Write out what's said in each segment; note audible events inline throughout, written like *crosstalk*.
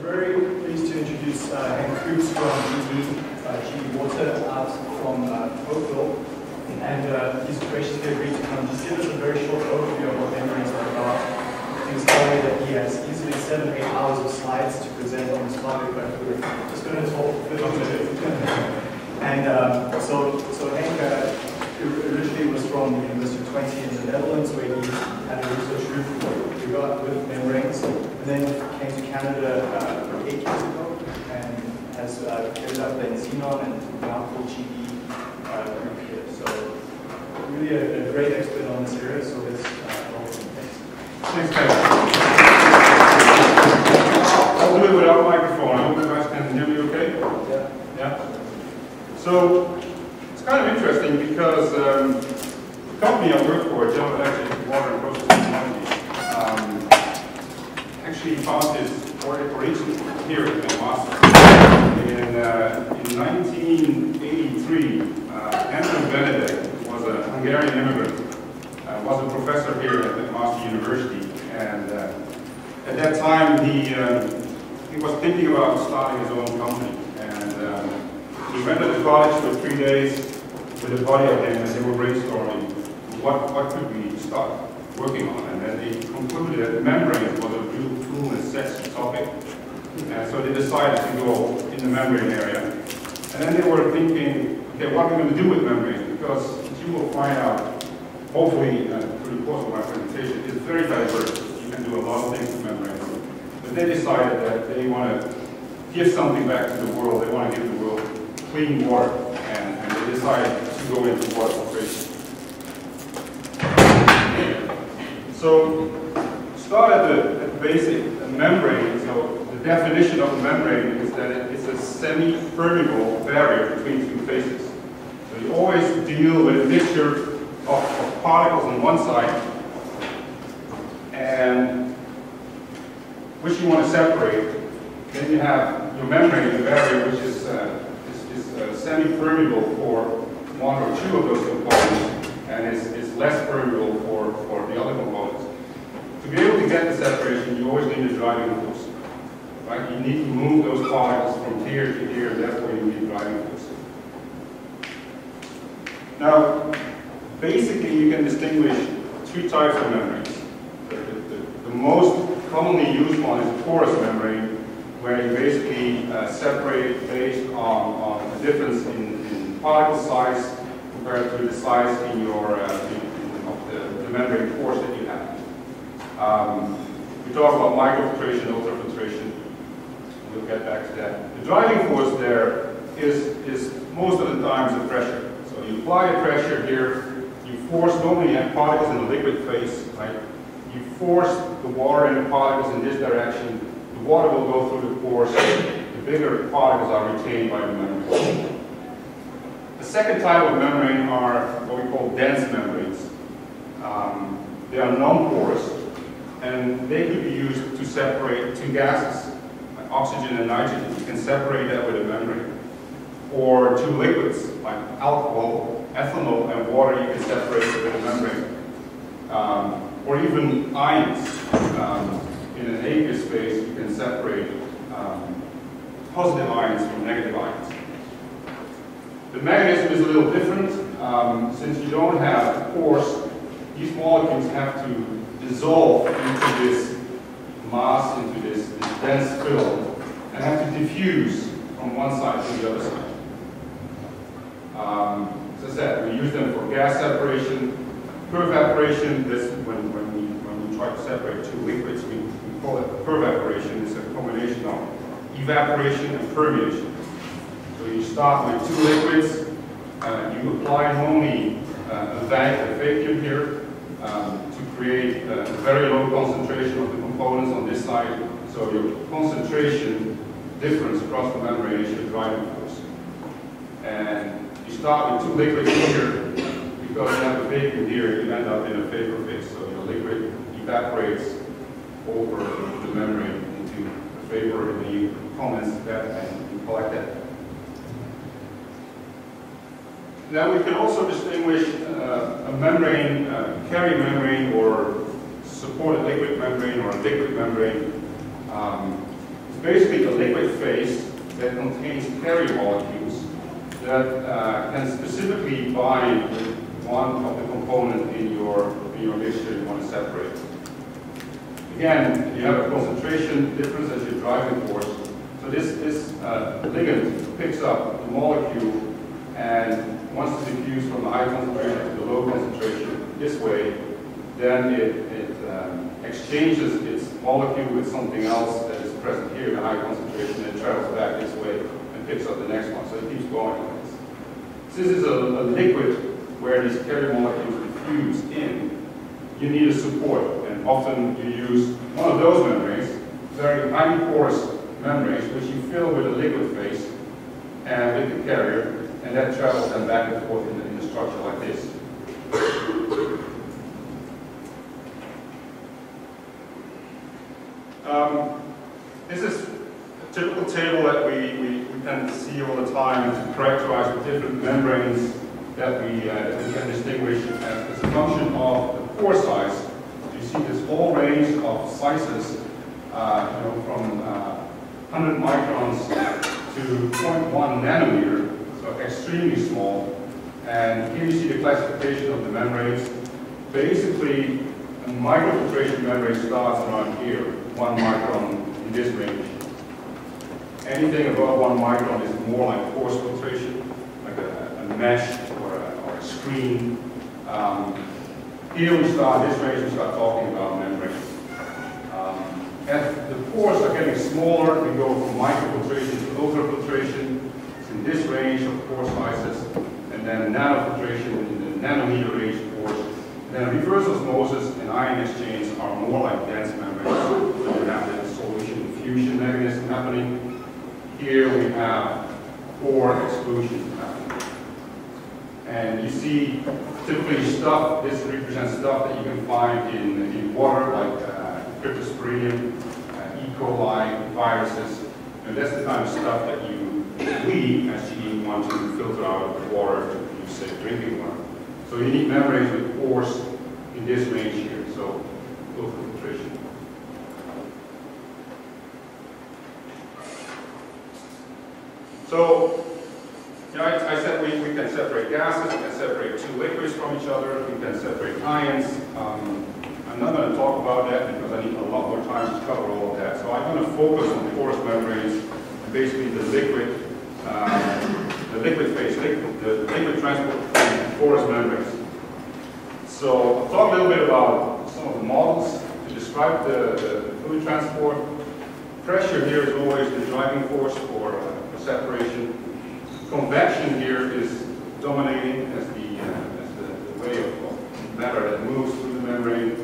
very pleased to introduce uh, Henk Kruse from GE, uh, Water out from uh, Oakville. And uh, he's graciously agreed to come just give us a very short overview of what membranes are about. He's told me that he has easily seven, eight hours of slides to present on this topic, but we're just going to talk 50 minutes. *laughs* and um, so, so Henk uh, originally was from the University of Twente in the Netherlands, where he had a research group with membranes, and then came to Canada uh, eight years ago, and has uh, ended up in Zenon and now called GE uh, group here. So really a, a, great expert on this area, so let's uh, welcome Thanks. Thanks, Kevin. I'll do it without microphone. I hope you guys can hear me okay? Yeah. Yeah? So, it's kind of interesting because um, the company I work for, General Electric Water and Process Technology, um, actually found his origin here in McMaster. In, uh, in 1983, uh, Anton Benedek was a Hungarian immigrant, uh, was a professor here at McMaster University, and uh, at that time he, uh, he was thinking about starting his own company. And um, he went to the college for three days with a buddy of him, and they were brainstorming what, what could we start working on. And then they concluded that membrane was a real cool and topic. And so they decided to go in the membrane area. And then they were thinking, okay, what are we going to do with membrane? Because you will find out, hopefully uh, through the course of my presentation, it's very diverse. You can do a lot of things with membrane. But they decided that they want to give something back to the world. They want to give the world clean water. And, and they decided to go into water filtration. So start at the basic membrane. So the definition of a membrane is that it's a semi-permeable barrier between two faces. So you always deal with a mixture of, of particles on one side and which you want to separate. Then you have your membrane, the barrier, which is, uh, is, is uh, semi-permeable for one or two of those components and is, is less permeable for, for the other components. To be able to get the separation, you always need a driving force. Right? You need to move those particles from here to here, and that's where you need driving force. Now, basically you can distinguish two types of membranes. The, the, the most commonly used one is porous membrane, where you basically uh, separate based on, on the difference in, in particle size compared to the size in your uh, in, of the, the, membrane pores that you. Um, we talk about microfiltration, ultrafiltration. We'll get back to that. The driving force there is, is most of the times the pressure. So you apply a pressure here, you force, normally you have particles in the liquid phase, right? You force the water and the particles in this direction, the water will go through the pores, the bigger particles are retained by the membrane. The second type of membrane are what we call dense membranes. Um, they are non-porous, and they could be used to separate two gases, like oxygen and nitrogen. You can separate that with a membrane. Or two liquids, like alcohol, ethanol, and water, you can separate it with a membrane. Um, or even ions. Um, in an aqueous phase, you can separate um, positive ions from negative ions. The mechanism is a little different. Um, since you don't have pores, these molecules have to dissolve into this mass, into this, this dense film, and have to diffuse from one side to the other side. Um, as I said, we use them for gas separation, pervaporation. This when when we when we try to separate two liquids, we, we call it pervaporation. It's a combination of evaporation and permeation. So you start with two liquids. Uh, you apply only uh, a, vac a vacuum here um, create a very low concentration of the components on this side. So your concentration difference across the membrane is your driving force. And you start with two liquids here, because you have a vacuum here, you end up in a vapor phase. So your liquid evaporates over the membrane into vapor, and you condense that and you collect that. Now we can also distinguish uh, a membrane, uh, carrier membrane, or supported liquid membrane, or a liquid membrane. Um, basically a liquid phase that contains carrier molecules that uh, can specifically bind with one of the components in your, in your mixture you want to separate. Again, you have a concentration difference as your driving force. So this, this uh, ligand picks up the molecule and once it's diffused from the high concentration to the low concentration this way, then it, it um, exchanges its molecule with something else that is present here in the high concentration and travels back this way and picks up the next one. So it keeps going like this. This is a, a liquid where these carrier molecules diffuse in. You need a support and often you use one of those membranes, very highly porous membranes, which you fill with a liquid phase and with the carrier, and that travels then back and forth in in the structure like this. Um, this is a typical table that we, we, we tend to see all the time to characterize the different membranes that we, uh, that we can distinguish as, as a function of the pore size you see this whole range of sizes, uh, you know, from uh, 100 microns to 0.1 nanometer, extremely small. And here you see the classification of the membranes. Basically, a microfiltration membrane starts around here, one micron in this range. Anything above one micron is more like force filtration, like a, a mesh or a, or a screen. Um, here we start, this range, we start talking about membranes. Um, as the pores are getting smaller, we go from microfiltration to ultrafiltration. This range of pore sizes, and then nanofiltration in the nanometer range pores. Then reverse osmosis and ion exchange are more like dense membranes. So you have the solution diffusion mechanism happening. Here we have pore exclusion happening. And you see typically stuff, this represents stuff that you can find in, in water, like uh, cryptosporidium, uh, E. coli, viruses. And that's the kind of stuff that you, we, GE, want to filter out the water to produce drinking water. So you need membranes with pores in this range here, so ultrafiltration. So you know, I, I, said we, we can separate gases, we can separate two liquids from each other, we can separate ions. Um, I'm not going to talk about that because I need a lot more time to cover all of that. So I'm going to focus on porous membranes, and basically the liquid, the liquid phase, the liquid transport from porous membranes. So I'll talk a little bit about some of the models to describe the, the fluid transport. Pressure here is always the driving force for, uh, separation convection here is dominating as the, uh, as the, the way of, of, matter that moves through the membrane.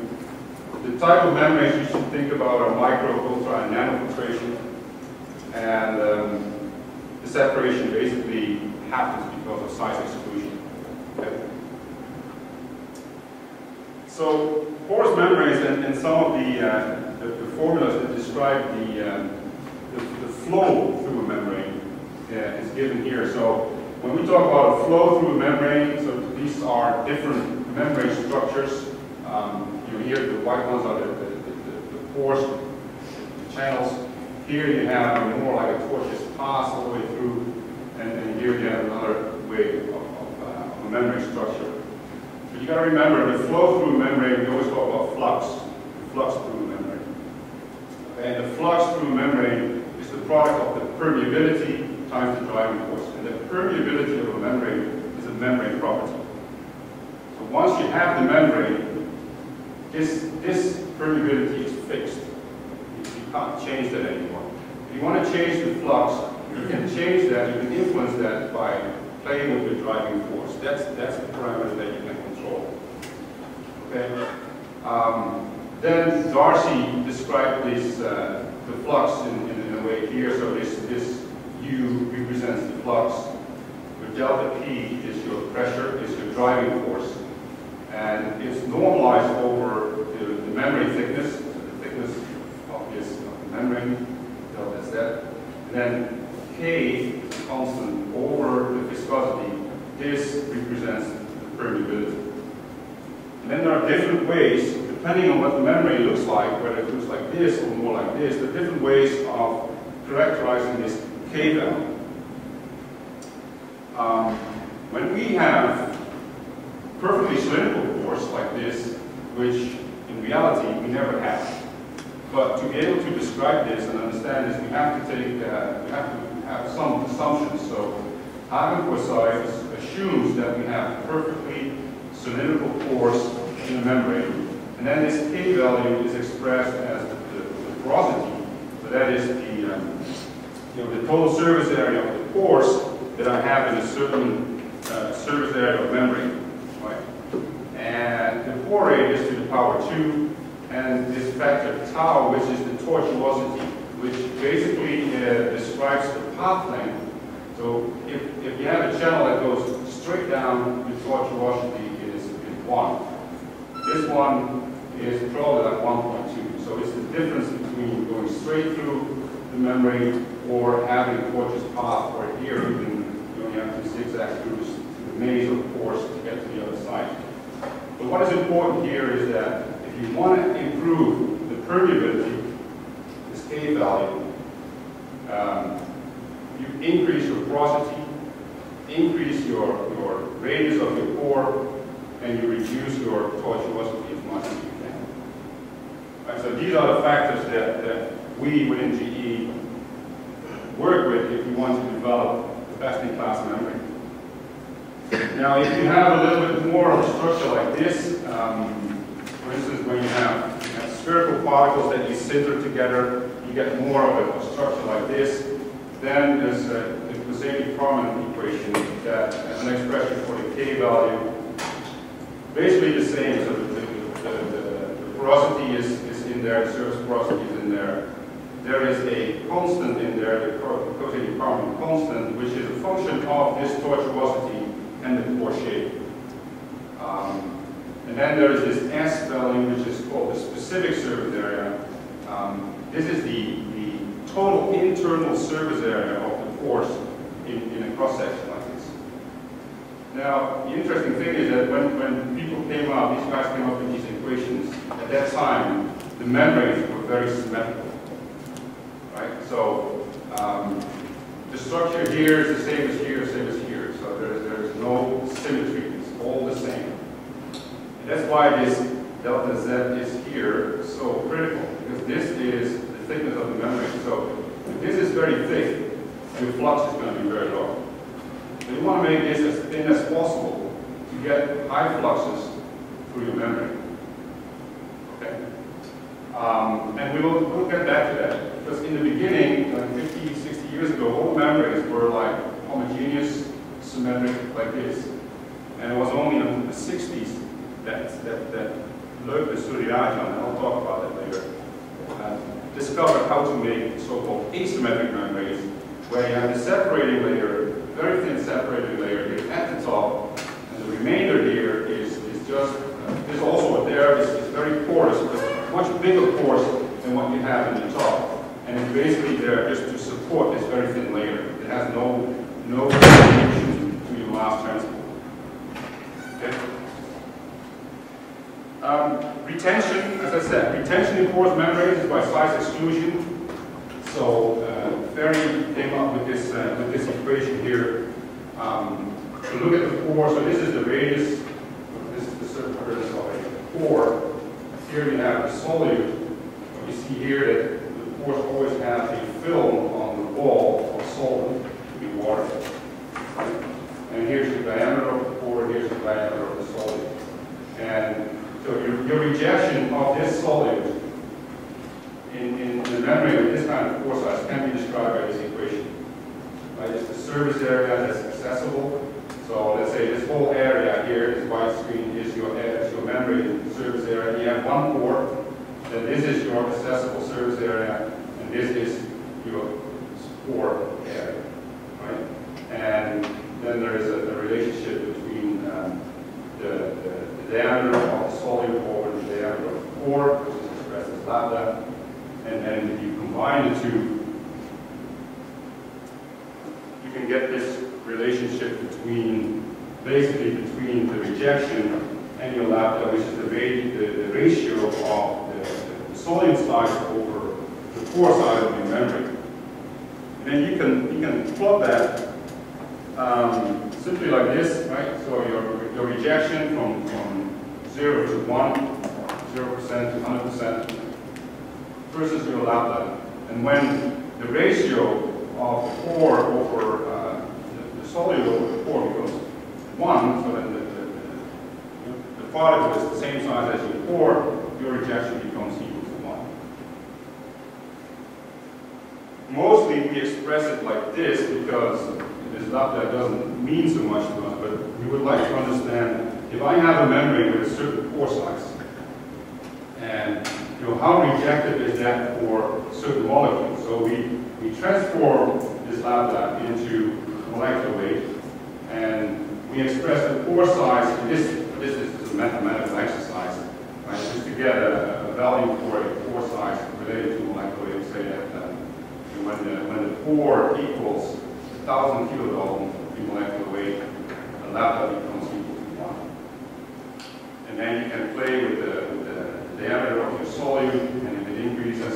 The type of membranes you should think about are micro, ultra, and nanofiltration. And um, the separation basically happens because of size exclusion. Okay. So porous membranes and, and some of the, uh, the, the, formulas that describe the, uh, the, the flow through a membrane uh, is given here. So when we talk about a flow through a membrane, so these are different membrane structures. Um, you here the white ones are the, the, the, the pores, the channels. Here you have more like a tortuous pass all the way through, and, and here you have another way of, of, uh, of a membrane structure. But you got to remember, the flow through membrane, we always talk about flux, flux through membrane. And the flux through membrane is the product of the permeability times the driving force. And the permeability of a membrane is a membrane property. So once you have the membrane, this, this permeability is fixed. You can't change that anymore. If you want to change the flux, you can change that, you can influence that by playing with the driving force. That's, that's the parameter that you can control. Okay? Um, then Darcy described this, uh, the flux in, in, in a way here. So this, this U represents the flux. Your delta P is your pressure, is your driving force. And it's normalized over the, the membrane thickness, so the thickness of this the membrane, delta Z. And then K constant over the viscosity. This represents the permeability. And then there are different ways, depending on what the membrane looks like, whether it looks like this or more like this, there are different ways of characterizing this K value. Um, when we have perfectly cylindrical pores like this, which in reality we never have, but to be able to describe this and understand this, we have to take, uh, we have to have some assumptions. So Poiseuille assumes that we have perfectly cylindrical pores in the membrane, and then this K value is expressed as the, the, the porosity. So that is the, um, you know, the total surface area of the pores that I have in a certain uh, surface area of membrane, right? And the pore is to the power 2, and this factor tau, which is the tortuosity, which basically uh, describes the path length. So if, if you have a channel that goes straight down, the tortuosity is, is 1. This one is probably like 1.2. So it's the difference between going straight through the membrane or having a tortuous path, or here you you only have to zigzag through the maze of pores to get to the other side. But what is important here is that if you want to improve the permeability, this K value, um, you increase your porosity, increase your, your radius of your pore, and you reduce your tortuosity as much as you can. Right, so these are the factors that, that we within GE work with if we want to develop the best-in-class membrane. Now, if you have a little bit more of a structure like this, um, for instance, when you have, you have, spherical particles that you sinter together, you get more of a structure like this. Then there's a, the Poiseuille-Carman equation that an expression for the K value, basically the same. So the, the, the, the porosity is, is in there, the surface porosity is in there. There is a constant in there, the Poiseuille-Carman constant, which is a function of this tortuosity and the pore shape. Um, and then there is this S value, which is called the specific surface area. Um, this is the total internal service area of the force in, in a cross-section like this. Now, the interesting thing is that when, when people came up, these guys came up with these equations, at that time, the membranes were very symmetrical. Right? So, um, the structure here is the same as here, same as here. So there's, there's no symmetry. It's all the same. And That's why this delta Z is here so critical, because this is thickness of the membrane. So if this is very thick, your flux is going to be very low. So you want to make this as thin as possible to get high fluxes through your membrane. Okay? Um, and we will we'll get back to that. Because in the beginning, like 50, 60 years ago, all membranes were like homogeneous, symmetric like this. And it was only in the 60s that, that, that Sourirajan, and I'll talk about that later, uh, discovered how to make so-called asymmetric membranes, where you have the separating layer, very thin separating layer here at the top, and the remainder here is, is just, uh, this also there is, is very porous, but much bigger pores than what you have in the top. And it's basically there just to support this very thin layer. It has no, no connection to your mass transport. Um, retention, as I said, retention in porous membranes is by size exclusion. So uh, Ferry came up with this uh, with this equation here. Um, to look at the pore, so this is the radius, this is the circumference of a pore. Here you have the solute. You see here that the pores always have a film on the wall of solvent to be water. And here's the diameter of the pore, here's the diameter of the solute. And so your, your rejection of this solute in, in the membrane with this kind of size can be described by this equation. Right? It's the surface area that's accessible. So let's say this whole area here, this white screen, is your, is your membrane surface area. You have one pore, then this is your accessible surface area, and this is your pore area. Right? And then there is a, a relationship between um, the the diameter of the solute over the diameter of the pore, which is expressed as lambda. And then if you combine the two, you can get this relationship between, basically between the rejection and your lambda, which is the, the, the ratio of the, the solute size over the pore size of your membrane. And then you can, you can plot that um, simply like this, right? So your, your rejection from, from 0 to 1, 0% to 100% versus your lambda. And when the ratio of the pore over uh, the, the solute over the pore becomes 1, so then the, the, the particle is the same size as your pore, your rejection becomes equal to 1. Mostly we express it like this because this lambda doesn't mean so much to us, but we would like to understand if I have a membrane with a certain pore size, and you know, how rejective is that for certain molecules? So we, we transform this lambda into molecular weight, and we express the pore size, and this, this is a mathematical exercise, right? Just to get a, a value for a pore size related to molecular weight, say that uh, when, the, when the pore equals 1,000 kilodalton in molecular weight, the lambda becomes equal to 1. And then you can play with the, with the diameter of your solute, and if it increases,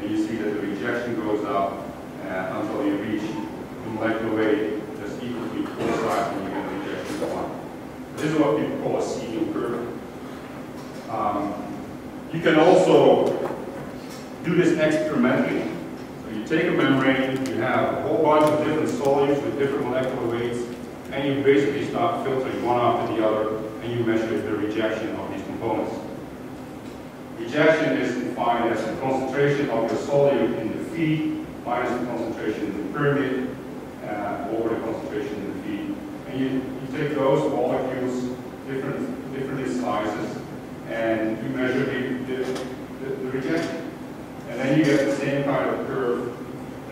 then you see that the rejection goes up uh, until you reach the molecular weight that's equal to pore size, and you get a rejection of 1. This is what people call a Seeing curve. Um, you can also do this experimentally. You take a membrane, you have a whole bunch of different solutes with different molecular weights, and you basically start filtering one after the other, and you measure the rejection of these components. Rejection is defined as the concentration of your solute in the feed minus the concentration in the permeate uh, over the concentration in the feed. And you, you take those molecules, different, different sizes, and you measure the, the, the, the rejection. And then you get the same kind of curve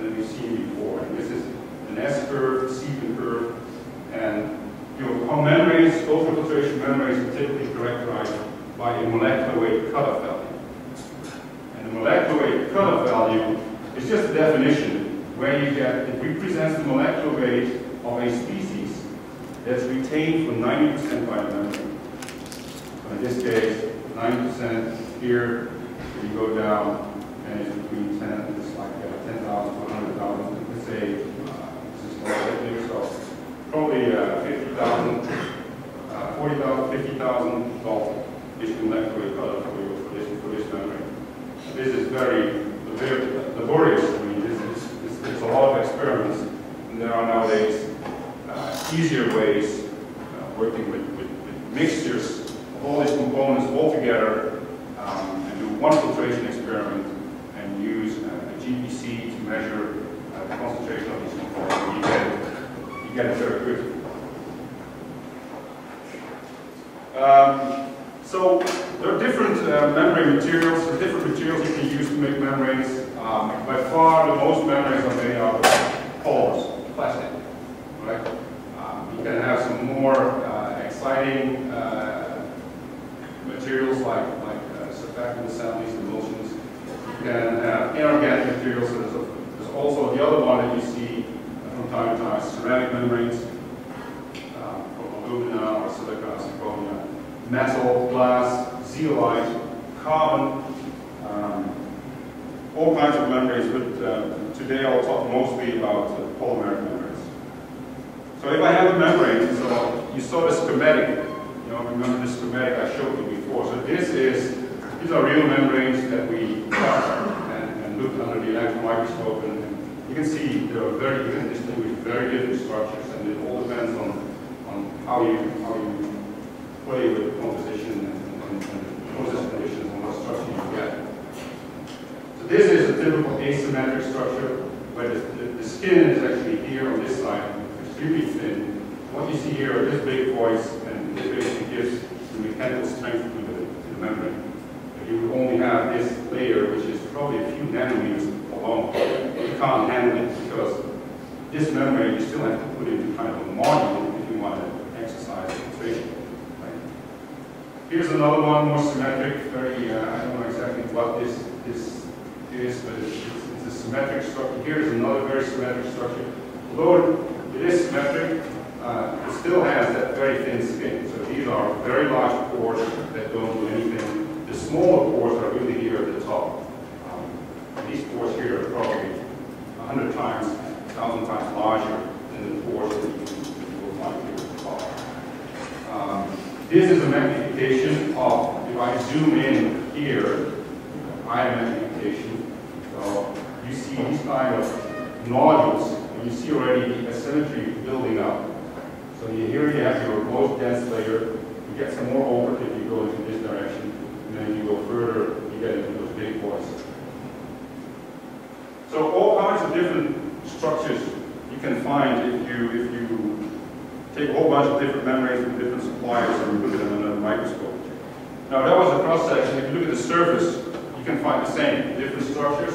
that we've seen before. And this is an S curve, Seebeck curve, and you know, membranes, ultrafiltration membranes are typically characterized by a molecular weight cutoff value. And the molecular weight cutoff value is just a definition where you get, it represents the molecular weight of a species that's retained for 90% by the membrane. So in this case, 90% here, you go down, and it's between 10, it's like uh, 10,000 to 100,000. Let's say uh, this is logarithmic, so probably uh, 50,000, uh, 40,000, 50,000 dalton is the molecular weight for, you, for, this, for this membrane. This is very, laborious. I mean, this is, this, there's a lot of experiments, and there are nowadays uh, easier ways uh, working with, with, with mixtures of all these components all together um, and do one filtration experiment and use uh, a GPC to measure uh, the concentration of these components. You get you get it very quickly. Um, so there are different uh, membrane materials, different materials you can use to make membranes. Um, by far, the most membranes are made out of polymers, plastic. Right? Um, you can have some more uh, exciting uh, materials like like uh, surfactant assemblies, and emulsions. You can have inorganic materials. So a, there's also the other one that you see from time to time, ceramic membranes um, from alumina or silica, zirconia, metal, glass, zeolite, carbon, um, all kinds of membranes, but uh, today I'll talk mostly about uh, polymeric membranes. So if I have a membrane, so you saw the schematic, you know, remember the schematic I showed you before. So this is, these are real membranes that we cut and, and looked under the electron microscope, and you can see there are very, you can distinguish very different structures, and it all depends on, on how you, how you play with the composition and, and, and process conditions and what structure you get. So this is a typical asymmetric structure where the, the, the skin is actually here on this side, extremely thin. What you see here are this big voids, and this basically gives the mechanical strength to the, to the membrane. If you would only have this layer, which is probably a few nanometers long, can't handle it because this membrane you still have to put into kind of a module if you want to exercise filtration. Here's another one, more symmetric, very, uh, I don't know exactly what this, this is, but it's, it's, a symmetric structure. Here's another very symmetric structure. Although it is symmetric, uh, it still has that very thin skin. So these are very large pores that don't do anything. The smaller pores are really here at the top. Um, these pores here are probably 100 times thousand times larger than the pores that you, at the top. Um, this is a magnification of, if I zoom in here, higher magnification, so you see these kind of nodules, and you see already the asymmetry building up. So here you have your most dense layer, you get some more over if you go into this direction, and then you go further, you get into those big pores. So kinds of different structures you can find if you if you take a whole bunch of different membranes from different suppliers and at them under a microscope. Now that was a cross section. If you look at the surface, you can find the same different structures.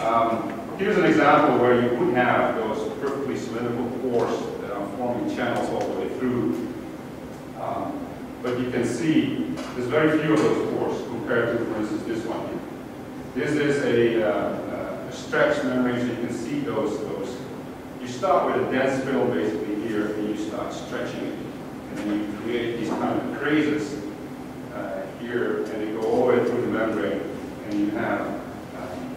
Um, here's an example where you would have those perfectly cylindrical pores that are forming channels all the way through. Um, but you can see there's very few of those pores compared to, for instance, this one here. This is a, uh, a stretched membrane, so you can see those, those. You start with a dense film basically here, and you start stretching it. And then you create these kind of crazes uh, here, and they go all the way through the membrane, and you have um,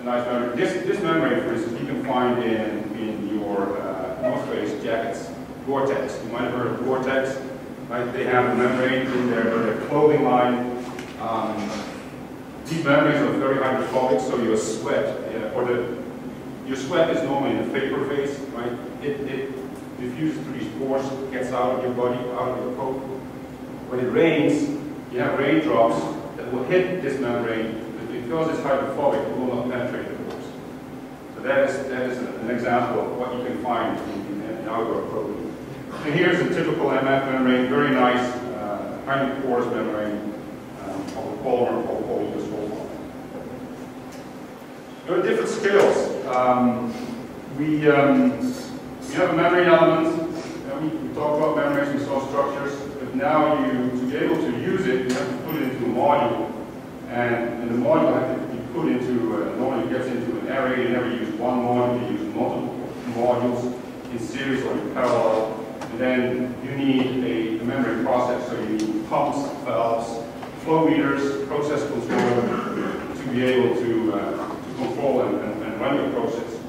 a nice membrane. This, this membrane, for instance, you can find in, in your uh, North Face jackets, Gore-Tex. You might have heard of Gore-Tex. Right? They have a membrane in their, their clothing line. Um, these membranes are very hydrophobic, so your sweat, uh, or the, your sweat is normally in the vapor phase, right? It, it diffuses through these pores, gets out of your body, out of your coat. When it rains, you have raindrops that will hit this membrane, but because it's hydrophobic, it will not penetrate the pores. So that is, that is an example of what you can find in, in, in outdoor here's a typical MF membrane, very nice, uh, highly porous membrane um, of a polymer There are different scales. Um, we, um, we have a membrane element. we, we talked about membranes, we saw structures, but now you, to be able to use it, you have to put it into a module. And, and the module has to be put into, uh, normally gets into an array. You never use one module, you use multiple modules in series or in parallel. And then you need a, a membrane process, so you need pumps, valves, flow meters, process control to be able to, uh, to control and, and, and, run your process.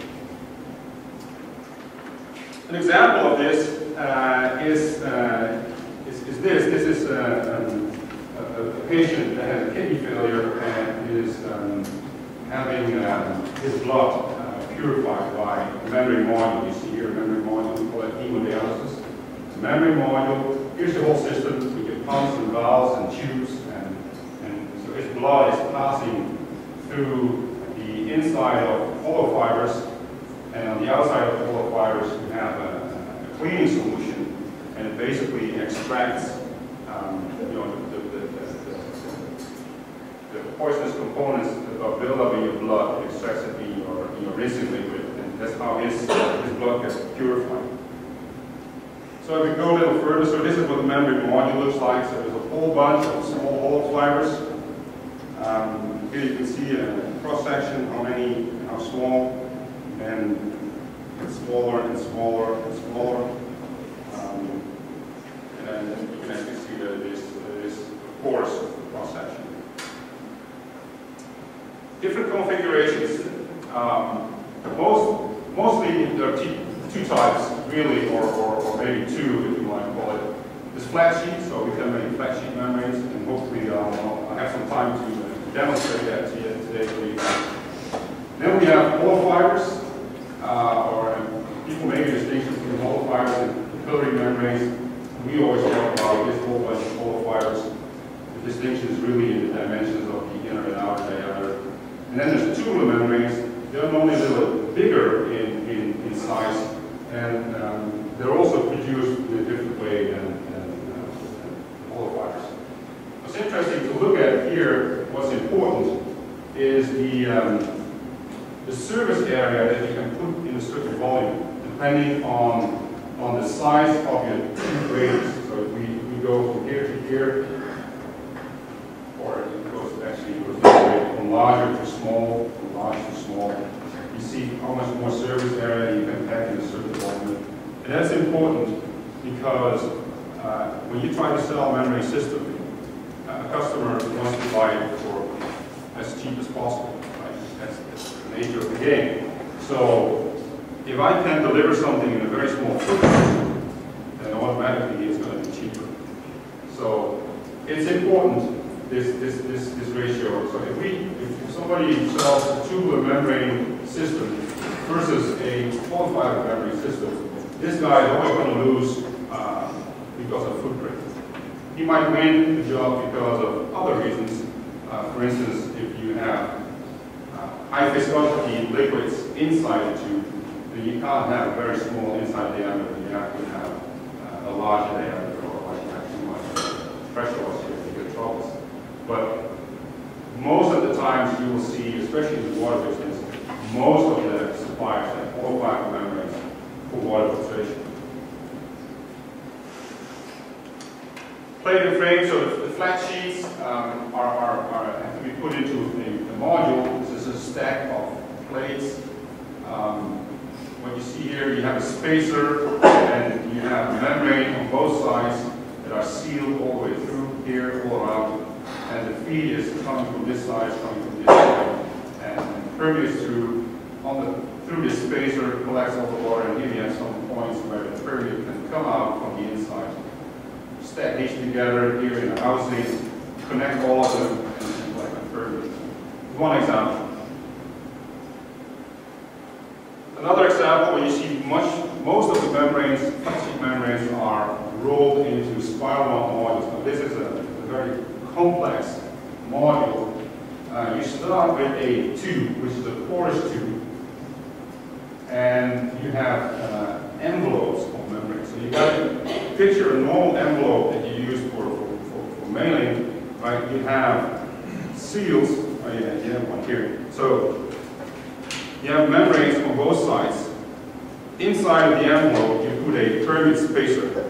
An example of this uh, is, uh, is, is, this. This is uh, um, a, a, patient that has kidney failure and is um, having um, his blood uh, purified by a membrane module. You see here a membrane module, we call it hemodialysis. It's a membrane module. Here's the whole system. We get pumps and valves and tubes and, and so his blood is passing through inside of hollow fibers, and on the outside of the hollow fibers you have a, a cleaning solution, and it basically extracts um, you know, the, the, the, the, poisonous components that are built up in your blood, it extracts it in your, in your rinsing liquid, and that's how his, his blood gets purified. So if we go a little further, so this is what the membrane module looks like. So there's a whole bunch of small hollow fibers um, here you can see a cross section, how many, how small, and smaller and smaller and smaller. Um, and then you can actually see that it is, it is porous cross section. Different configurations. Um, most, mostly there are two types, really, or, or, or maybe two, if you want to call it. This flat sheet, so we can make flat sheet membranes, and hopefully um, I'll have some time to demonstrate that to you Then we have hollow fibers, uh, or people make a distinction between hollow fibers and capillary membranes. We always talk about this whole bunch of hollow fibers. The distinction is really in the dimensions of the inner and outer diameter. And then there's tubular membranes. They're normally a little bigger in, in, in size, and um, they're also produced in a different way than uh, hollow fibers. What's interesting to look at here what's important is the, um, the surface area that you can put in a certain volume, depending on, on the size of your grades. So if we, we go from here to here, or it goes actually it goes from larger to small, from large to small, you see how much more service area you can pack in a certain volume. And that's important because uh, when you try to sell a membrane system, a customer wants to buy it for as cheap as possible. Right? That's, that's the nature of the game. So if I can deliver something in a very small footprint, then automatically it's going to be cheaper. So it's important, this, this, this, this ratio. So if we, if somebody sells a tubular membrane system versus a hollow fiber membrane system, this guy is always going to lose uh, because of footprint. He might win the job because of other reasons. Uh, for instance, if you have high viscosity liquids inside the tube, then you can't have a very small inside diameter. You have to have uh, a larger diameter, otherwise you have too much pressure loss here, you get troubles. But most of the times you will see, especially in the water business, most of the suppliers have hollow fiber membranes for water filtration. Plate Plated frames, so the, flat sheets um, are, are, are, have to be put into the, module. A stack of plates. Um, what you see here, you have a spacer and you have a membrane on both sides that are sealed all the way through here, all around. And the feed is coming from this side, coming from this side, and permeates through on the through this spacer, collects all the water, and here you have some points where the permeate can come out from the inside stack these together here in the housing, connect all of them, and collect them further. One example. Example you see much, most of the membranes, plastic membranes are rolled into spiral modules. Now this is a, a very complex module. Uh, you start with a tube, which is a porous tube, and you have uh, envelopes of membranes. So you got to picture a normal envelope that you use for, for, for, for mailing, right? You have seals, oh yeah, you have one here. So you have membranes on both sides. Inside of the envelope, you put a permeate spacer.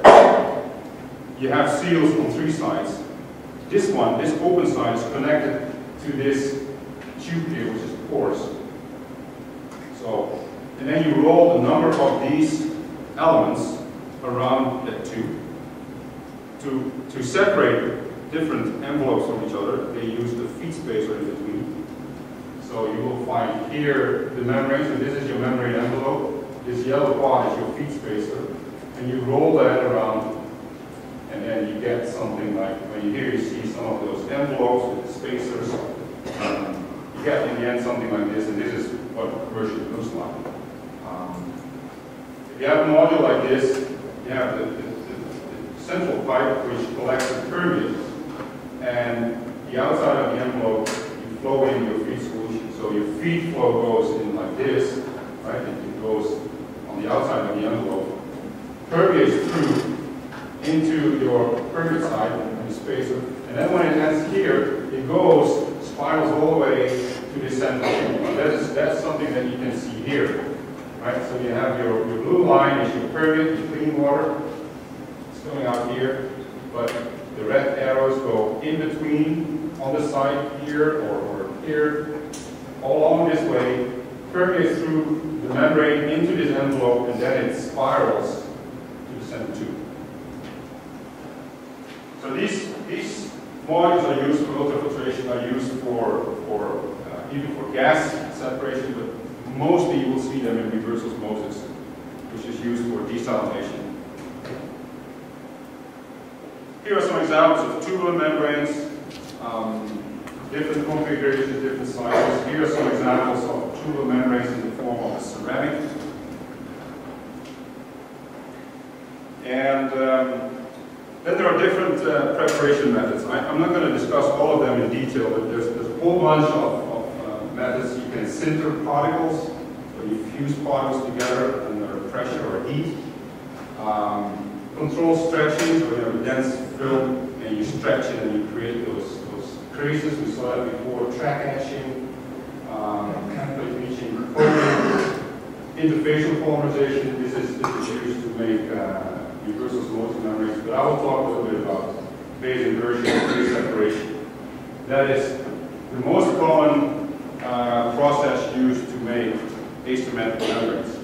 You have seals on three sides. This one, this open side, is connected to this tube here, which is porous. So, and then you roll a number of these elements around that tube. To, to separate different envelopes from each other, they use the feed spacer in between. So you will find here the membrane, so this is your membrane envelope. This yellow part is your feed spacer. And you roll that around, and then you get something like, when you here you see some of those envelopes with the spacers. Um, you get in the end something like this, and this is what a conversion looks like. Um, if you have a module like this, you have the, the, the, the central pipe which collects the permeate, and the outside of the envelope, you flow in your feed solution. So your feed flow goes in like this, right? It goes the outside of the envelope, permeates through into your permeate side and the spacer, and then when it ends here, it goes, spirals all the way to the center. That's, that's something that you can see here. Right, so you have your, your blue line is your permeate, your clean water. It's coming out here, but the red arrows go in between on the side here or, or here, all along this way, permeates through the membrane into this envelope, and then it spirals to the center tube. So these, these modules are used for ultrafiltration, are used for, for uh, even for gas separation, but mostly you will see them in reverse osmosis, which is used for desalination. Here are some examples of tubular membranes, um, different configurations, different sizes. Here are some examples of tubular membranes the form ceramic. And um, then there are different uh, preparation methods. I, am not going to discuss all of them in detail, but there's, there's a whole bunch of, of uh, methods. You can sinter particles, so you fuse particles together under pressure or heat. Um, control stretching, so you have a dense film and you stretch it and you create those, those creases. We saw that before. Track etching, um, interfacial polymerization. This is, this is used to make uh, osmosis membranes, but I will talk a little bit about phase inversion and phase separation. That is the most common uh, process used to make asymmetric membranes.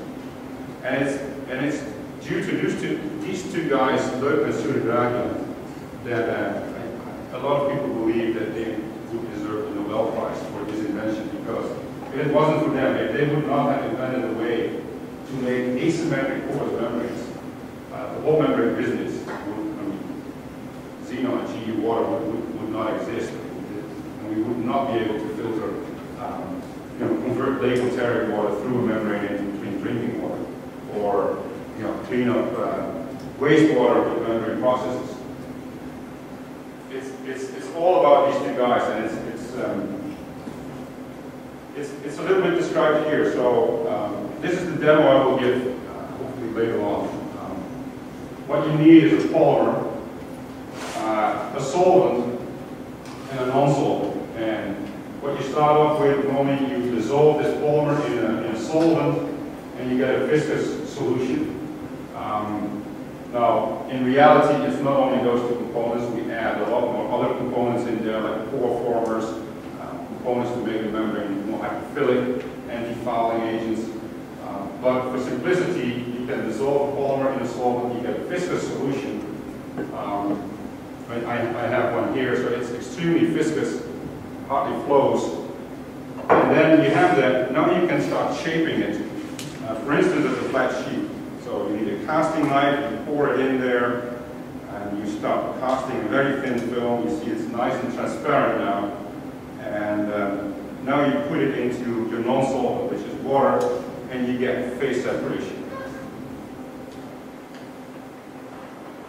And it's, and it's due to these two, these two guys, Loeb and Sourirajan, that uh, a lot of people believe that they would deserve the Nobel Prize for this invention because if it wasn't for them, if they would not have invented a way to make asymmetric porous membranes, uh, the whole membrane business would, I mean, Zenon, GE water would, would, not exist. And we would not be able to filter, um, you know, convert Lake Ontario water through a membrane into clean drinking water, or, you know, clean up uh, wastewater with membrane processes. It's, it's, it's all about these two guys, and it's, it's, um, it's, it's a little bit described here. So um, this is the demo I will give uh, hopefully later on. Um, what you need is a polymer, uh, a solvent, and a non-solvent. And what you start off with, normally you dissolve this polymer in a, in a solvent, and you get a viscous solution. Um, now, in reality, it's not only those two components, we add a lot more other components in there, like pore formers, components to make the membrane more hydrophilic, anti-fouling agents. Uh, but for simplicity, you can dissolve a polymer in a solvent, you get a viscous solution. Um, I, I have one here, so it's extremely viscous, hardly flows. And then you have that, now you can start shaping it. Uh, for instance, as a flat sheet. So you need a casting knife, you pour it in there, and you start casting a very thin film. You see it's nice and transparent now. And um, now you put it into your non-solvent, which is water, and you get phase separation.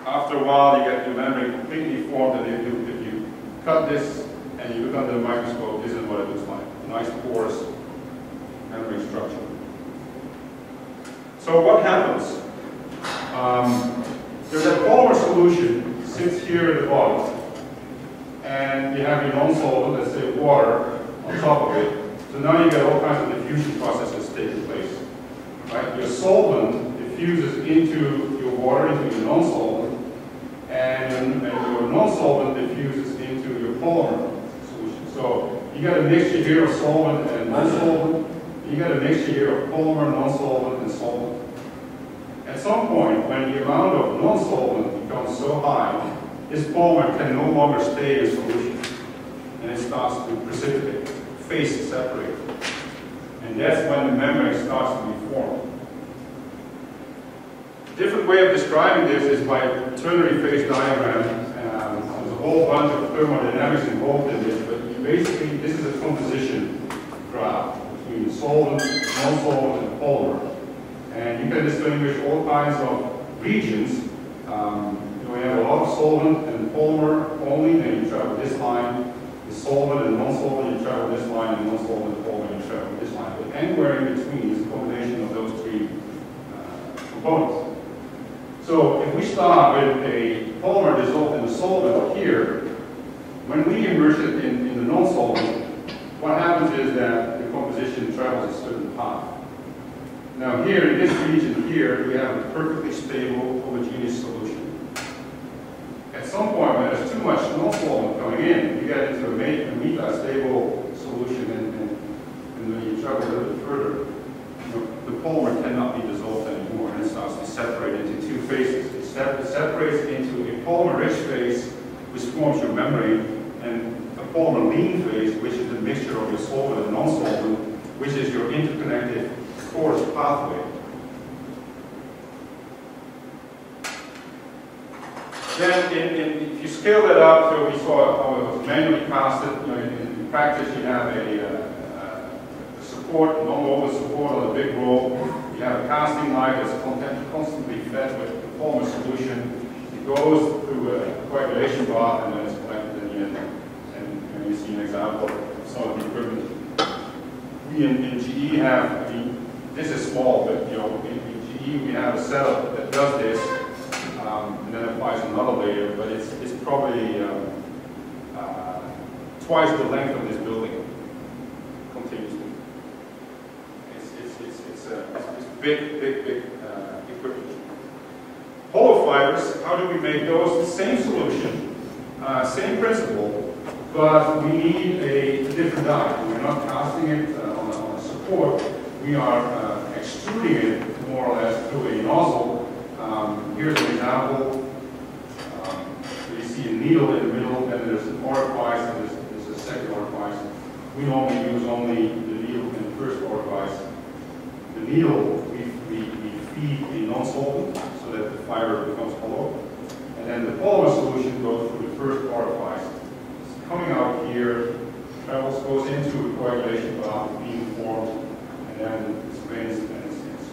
After a while, you get your membrane completely formed, and if you, if you cut this and you look under the microscope, this is what it looks like. Nice porous membrane structure. So what happens? Um, there's a polymer solution sits here at the bottom, and you have your non-solvent, let's say water, on top of it. So now you get all kinds of diffusion processes taking place. Right? Your solvent diffuses into your water, into your non-solvent, and, and your non-solvent diffuses into your polymer solution. So you got a mixture here of solvent and non-solvent. You got a mixture here of polymer, non-solvent, and solvent. At some point, when the amount of non-solvent becomes so high, this polymer can no longer stay in solution, starts to precipitate, phase separate. And that's when the membrane starts to be formed. Different way of describing this is by ternary phase diagram. Um, there's a whole bunch of thermodynamics involved in this, but basically, this is a composition graph between solvent, non-solvent, and polymer. And you can distinguish all kinds of regions. Um, you have a lot of solvent and polymer only, then you travel this line. Solvent and non-solvent, you travel this line, and non-solvent polymer, you travel this line. But anywhere in between is a combination of those three uh, components. So if we start with a polymer dissolved in the solvent here, when we immerse it in, in the non-solvent, what happens is that the composition travels a certain path. Now here, in this region here, we have a perfectly stable homogeneous solution. At some point, when there's too much non-solvent coming in, into a meta-stable solution, and, and, and when you travel a little bit further, you know, the polymer cannot be dissolved anymore, and it starts to separate into two phases. It, it separates into a polymer-rich phase, which forms your membrane, and a polymer-lean phase, which is the mixture of your solvent and non-solvent, which is your interconnected porous pathway. Then, in, in, you scale that up, so we saw how it was manually casted. You know, in, in, practice, you have a, uh, a support, non-woven support on a big roll. You have a casting knife that's constantly fed with the former solution. It goes through a coagulation bath and then it's collected in the end. And, and you see an example of some of the equipment. We in, in GE have, I mean, this is small, but you know, in, in GE we have a setup that does this, um, and then applies another layer, but it's probably um, uh, twice the length of this building continuously. It's, it's, it's, it's, uh, it's, it's big, big, big uh, equipment. Hollow fibers, how do we make those? Same solution, uh, same principle, but we need a different die. We're not casting it uh, on, a, on a support. We are uh, extruding it more or less through a nozzle. Um, here's an example. Um, you see a needle in the middle, and there's an orifice, and there's, there's a second orifice. We normally use only the needle in the first orifice. The needle, we, we feed a non-solvent so that the fiber becomes hollow. And then the polymer solution goes through the first orifice. It's coming out here, travels, goes into a coagulation valve, being formed, and then it's rinsed and it's, it's.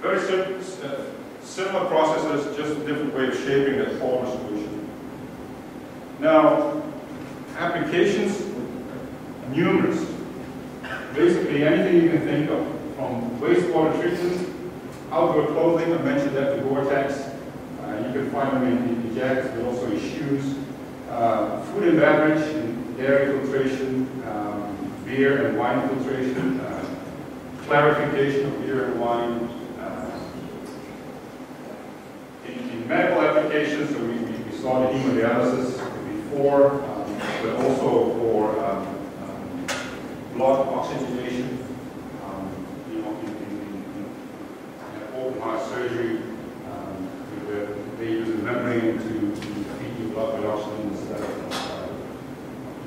Very simple. uh, similar processes, just a different way of shaping that polymer solution. Now, applications, numerous. Basically, anything you can think of, from wastewater treatment, outdoor clothing, I mentioned that, the Gore-Tex. Uh, you can find them in, in jackets, but also in shoes. Uh, food and beverage, in dairy filtration, um, beer and wine filtration, uh, clarification of beer and wine. In, in medical applications, so we, we saw the hemodialysis before, um, but also for um, um, blood oxygenation. Um, you know, in, in, in, open heart surgery, um, the- they use a membrane to, to feed blood with oxygen instead of uh,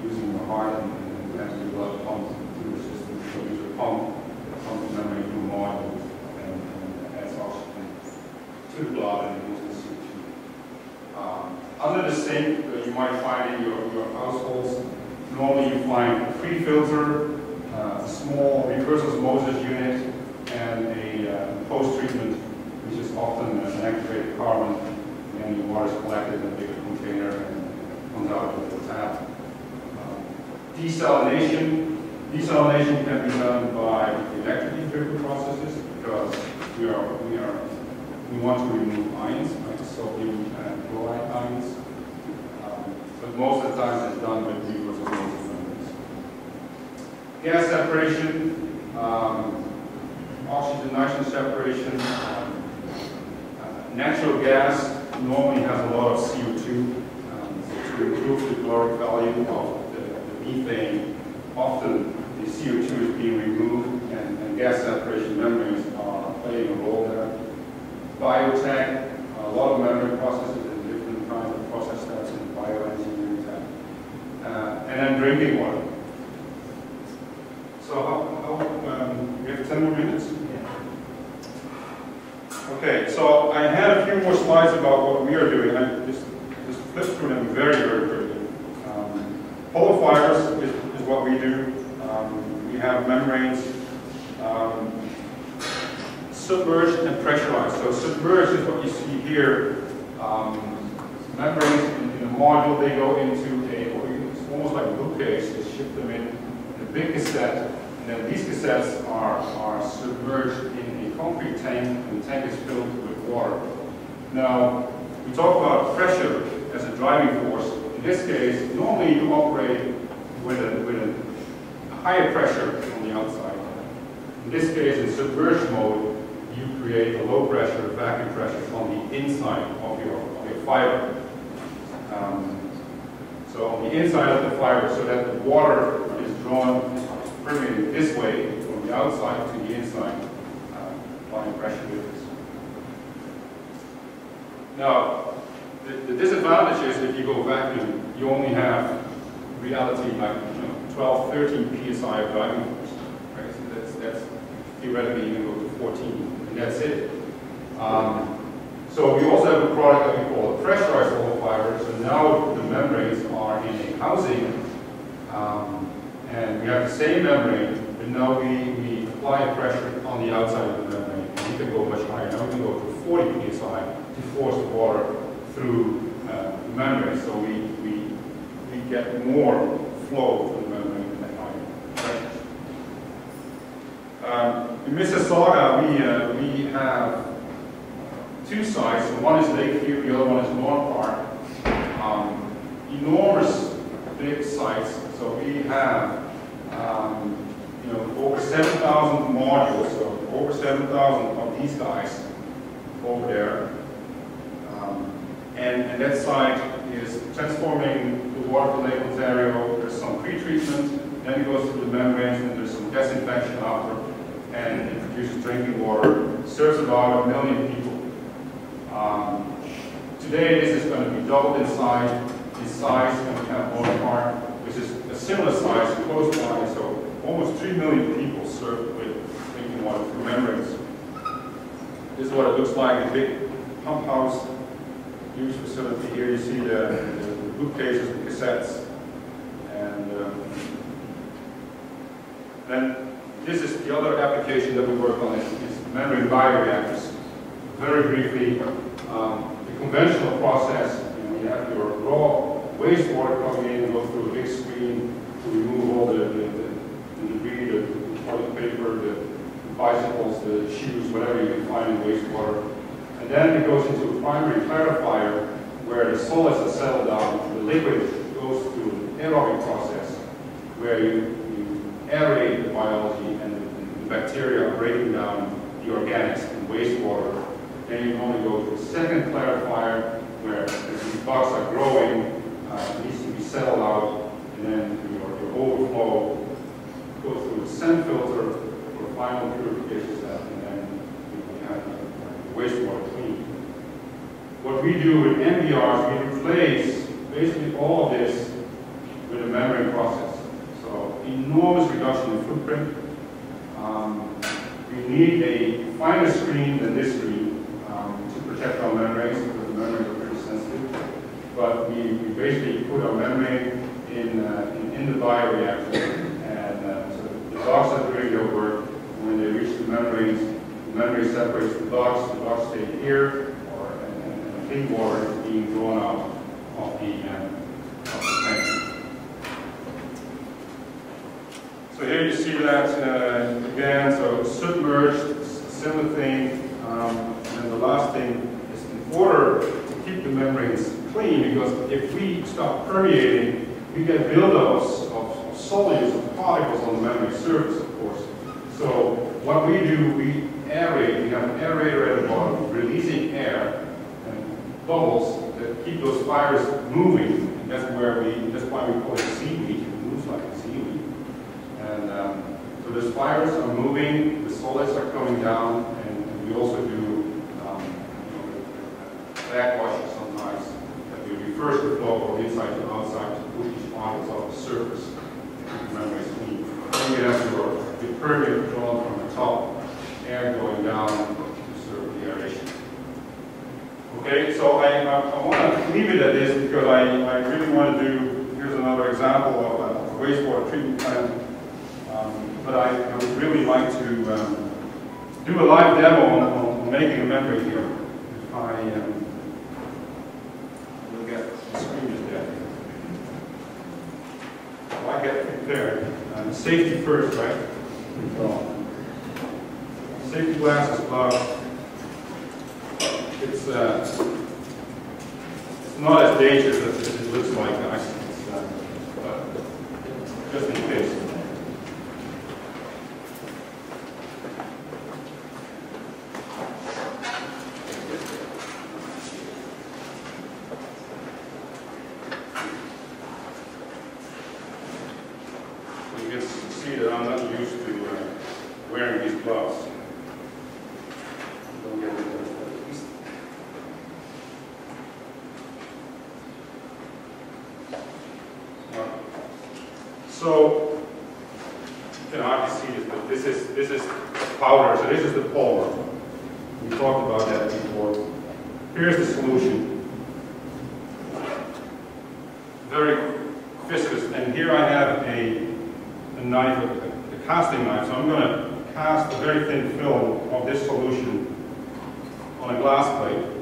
using the heart and, and having the blood pumped through the system. So use a pump, pump the membrane through modules and, and adds oxygen to the blood and it moves the CO2. Um, That you might find in your, your households, normally you find a pre-filter, uh, a small reverse osmosis unit, and a uh, post-treatment, which is often an activated carbon, and the water is collected in a bigger container and comes out of the tap. Um, Desalination, desalination can be done by electrically driven processes because we are, we are, we want to remove ions, like sodium and chloride ions. But most of the time it's done with reverse osmosis membranes. Gas separation, um, oxygen nitrogen separation, uh, natural gas normally has a lot of CO2 um, to improve the caloric value of the the methane. Often the CO2 is being removed and, and gas separation membranes are playing a role there. Biotech, a lot of membrane processes and different kinds of process steps in bioengineering and then drinking water. So how, how, um, we have 10 more minutes? Okay, so I had a few more slides about what we are doing. I just, just flipped through them very, very quickly. Um, Hollow fibers is, is what we do. Um, we have membranes um, submerged and pressurized. So submerged is what you see here. Um, membranes in, in a module, they go into a, almost like bookcase. They ship them in in a big cassette, and then these cassettes are, are submerged in a concrete tank, and the tank is filled with water. Now, we talk about pressure as a driving force. In this case, normally you operate with a, with a higher pressure on the outside. In this case, in submerged mode, you create a low pressure vacuum pressure on the inside of your, of your fiber. Um, so on the inside of the fiber, so that the water is drawn, permeating this way from the outside to the inside, uh, applying pressure difference. Now, the, the disadvantage is if you go vacuum, you only have reality like you know, 12, 13 psi of driving force. Right? So that's, that's theoretically you can go to 14, and that's it. Um, so we also have a product that we call a pressurized hollow fiber. So now the membranes are in a housing, um, and we have the same membrane, but now we, we apply pressure on the outside of the membrane. And we can go much higher. Now we can go to 40 psi to force the water through uh, the membrane. So we, we, we get more flow through the membrane at higher. Um, in Mississauga, we, uh, we have two sites. One is Lakeview, the other one is Lorne Park. Um, enormous big sites. So we have, um, you know, over 7,000 modules, so over 7,000 of these guys over there. Um, and, and that site is transforming the water for Lake Ontario. There's some pre-treatment, then it goes through the membranes, and there's some disinfection after, and it produces drinking water. Serves about a million people. Um, today, this is going to be doubled in size, in size, and we have Park, which is a similar size, close by, so almost 3 million people served with drinking water through membranes. This is what it looks like, a big pump house, huge facility. Here you see the, the bookcases, the cassettes. And um, then this is the other application that we work on is, is membrane bioreactors. Very briefly, um, the conventional process, you, have your raw wastewater coming in, go through a big screen to remove all the, the, the, the debris, the toilet paper, the, bicycles, the shoes, whatever you can find in wastewater. And then it goes into a primary clarifier where the solids are settled down, the liquid goes through an aerobic process where you, you aerate the biology and the, the bacteria are breaking down the organics in wastewater. Then you only go to the second clarifier where these bugs are growing, uh, needs to be settled out, and then your, your overflow goes through a sand filter for final purification step, and then you have the wastewater clean. What we do with MBRs, we replace basically all of this with a membrane process. So enormous reduction in footprint. Um, we need a finer screen than this screen protect our membranes because the membranes are pretty sensitive. But we, we basically put our membrane in, uh, in, in, the bioreactor and uh, so the dogs are doing their work. When they reach the membranes, the membrane separates the dogs, the dogs stay here, or, and, and, and clean water is being drawn out of the, um, of the tank. So here you see that uh, again, so submerged, similar thing. Um, and the last thing order to keep the membranes clean, because if we stop permeating, we get buildups of, of solids, of particles on the membrane surface, of course. So what we do, we aerate, we have an aerator at the bottom, releasing air and bubbles that keep those fibers moving. And that's where we, that's why we call it seaweed, it moves like a seaweed. And um, so those fibers are moving, the solids are coming down, and, and we also do know, backwashing sometimes that we reverse the flow from inside to outside to push these particles off the surface to keep the membranes clean. Then you have your, permeate drawn from the top, air going down to serve the aeration. Okay, so I, I, I want to leave it at this because I, I really want to do, here's another example of a, a wastewater treatment plant um, but I, I, would really like to um, do a live demo on, on, making a membrane here. If I um, will get the screen is dead. So I get prepared. Um, safety first, right? So, safety glasses, glove. It's, uh, it's not as dangerous as it looks like, guys. It's, uh, just in case. So, you can hardly see this, but this is this is powder. So this is the polymer. We talked about that before. Here's the solution. Very viscous, and here I have a, a knife, a, a casting knife. So I'm going to cast a very thin film of this solution on a glass plate.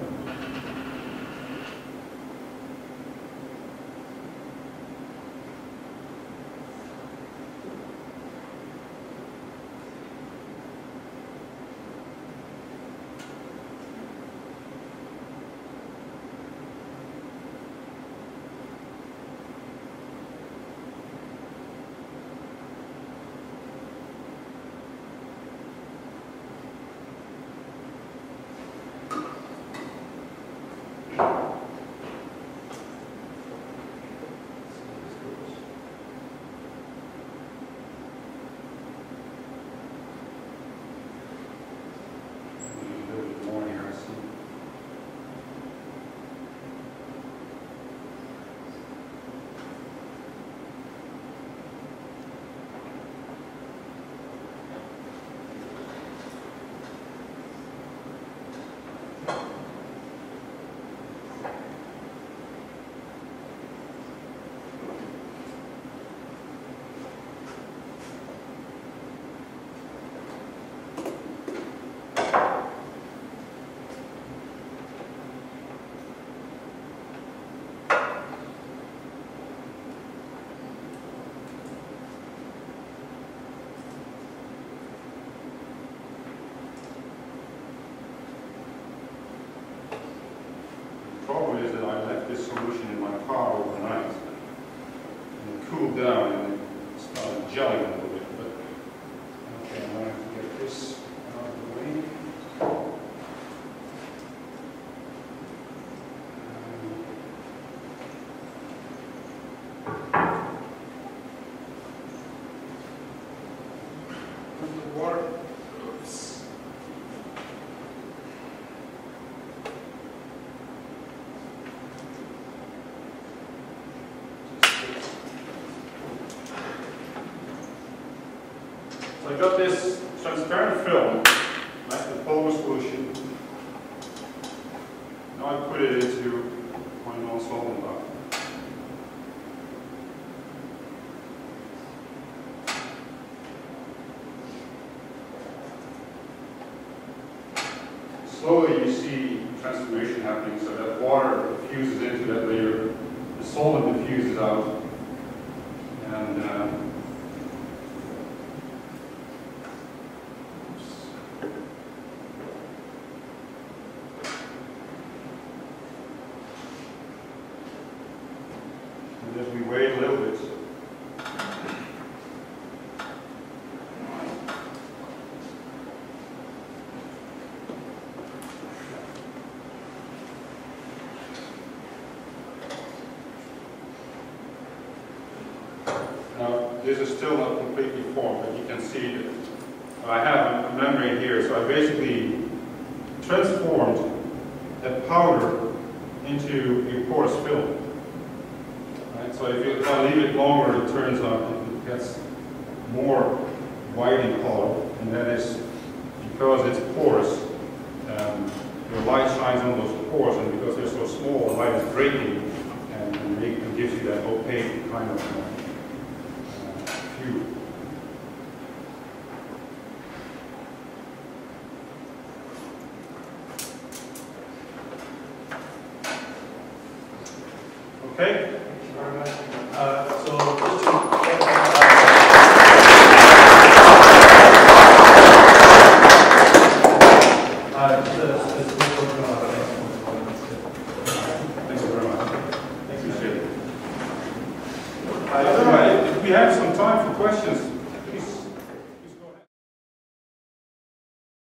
So I got this transparent film, like the polymer solution. Now I put it into my non-solvent bath. Slowly you see transformation happening so that water fuses into that layer, the solvent diffuses out, and uh, As we wait a little bit. Now, this is still not completely formed, but you can see that I have a membrane here, so I basically transformed that powder into a porous film. So if, you, leave it longer, it turns out it gets more white in color, and that is because it's porous. Um, the light shines on those pores, and because they're so small, the light is breaking,